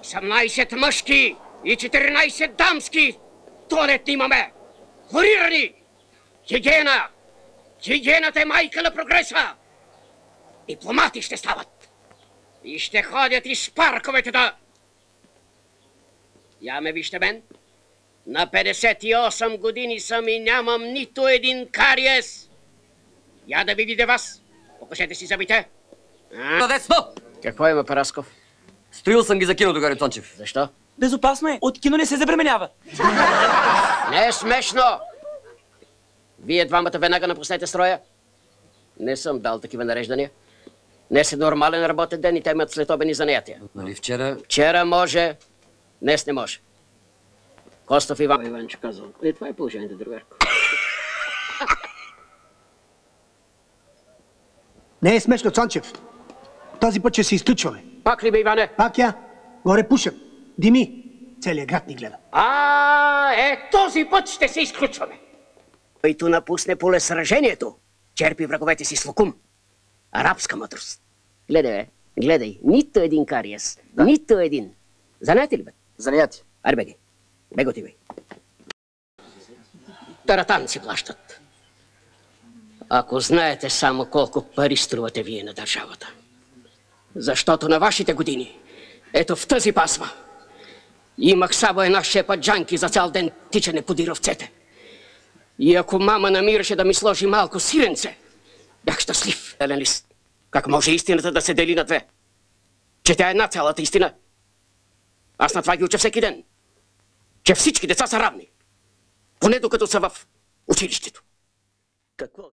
18 мъжки и 14 дамски туалетни имаме. Хорирани! Хигиена! Хигиената е майка на прогреса! Дипломати ще стават. И ще ходят из парковете да... Я ме вижте мен. На 58 години съм и нямам нито един кариес. Я да ви видя вас. Покажете си зъбите. А? Какво има, Парасков? Стоил съм ги за киното, Гари Тончев. Защо? Безопасно е. От кино не се забременява. Не е смешно! Вие двамата веднага напуснете строя. Не съм дал такива нареждания. Днес е нормален работен ден и те имат следобени занятия. Нали вчера... Вчера може, днес не може. Костов Иван Иванчо казал. И това е положението, другарко. Не е смешно, Цончев. Този път ще се изключваме. Пак ли бе, Иване? Пак я. Горе пушат. Дими. Целият град ни гледа. А, е, този път ще се изключваме. Който напусне поле сражението, черпи враговете си с лукум. Арабска мъдрост. Гледай, бе, гледай. Нито един кариес. Да. Нито един. Занятие ли, бе? Занятие. Аре, беги. Бего ти, бе. Таратанци плащат. Ако знаете само колко пари струвате вие на държавата. Защото на вашите години, ето в тази пасма, имах само една шепа джанки за цял ден тичане по дировцете. И ако мама намираше да ми сложи малко сиренце, бях щастлив. Елен лист, как може истината да се дели на две? Че тя е една цялата истина. Аз на това ги уча всеки ден. Че всички деца са равни. Поне докато са в училището. Какво?